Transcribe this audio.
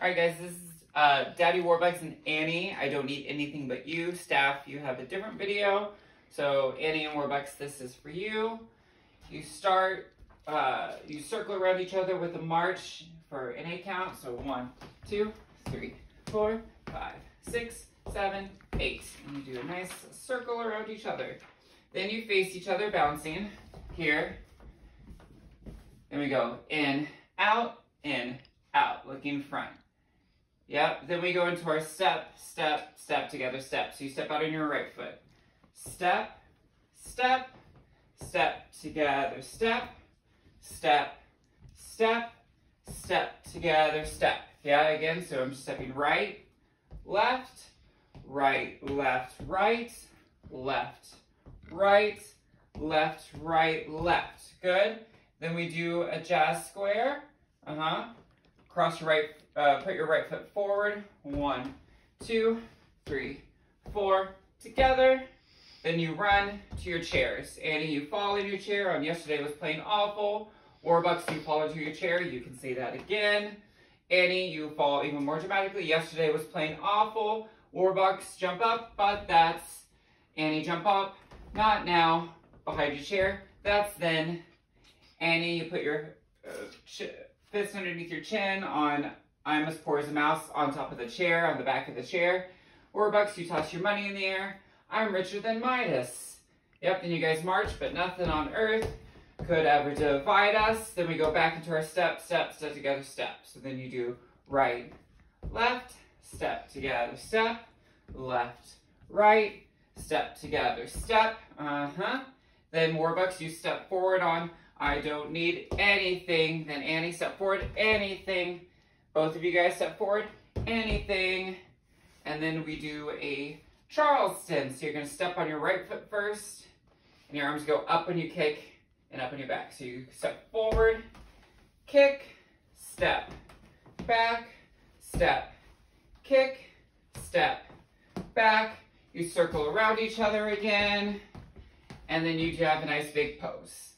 All right, guys, this is uh, Daddy Warbucks and Annie. I don't need anything but you. Staff, you have a different video. So Annie and Warbucks, this is for you. You start, uh, you circle around each other with a march for an eight count. So one, two, three, four, five, six, seven, eight. And you do a nice circle around each other. Then you face each other bouncing here. Then we go in, out, in, out, looking front. Yep, then we go into our step, step, step together, step. So you step out on your right foot. Step, step, step together, step, step, step, step together, step. Yeah, again, so I'm stepping right, left, right, left, right, left, right, left, right, left. Good. Then we do a jazz square. Uh-huh. Cross your right, uh, put your right foot forward. One, two, three, four. Together. Then you run to your chairs. Annie, you fall in your chair. On yesterday was playing awful. Warbucks, you fall into your chair. You can say that again. Annie, you fall even more dramatically. Yesterday was playing awful. Warbucks, jump up, but that's Annie, jump up. Not now. Behind your chair. That's then. Annie, you put your uh, fist underneath your chin on I'm as poor as a mouse on top of the chair, on the back of the chair. Warbucks, you toss your money in the air. I'm richer than Midas. Yep, then you guys march, but nothing on earth could ever divide us. Then we go back into our step, step, step together, step. So then you do right, left, step together, step, left, right, step together, step, uh-huh. Then Warbucks, you step forward on I don't need anything. Then Annie, step forward, anything. Both of you guys step forward, anything. And then we do a Charleston. So you're gonna step on your right foot first, and your arms go up when you kick and up when your back. So you step forward, kick, step, back, step, kick, step, back. You circle around each other again, and then you have a nice big pose.